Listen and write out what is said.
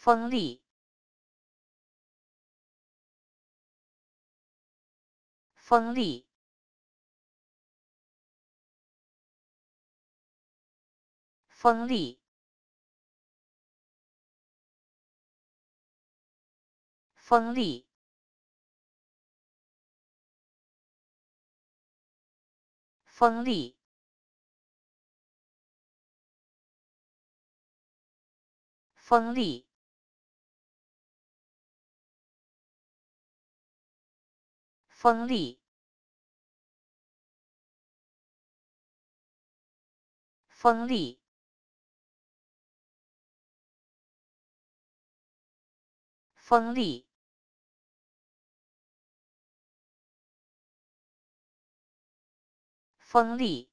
锋利，锋利，锋利，锋利，锋利。锋利，锋利，锋利，锋利，锋利。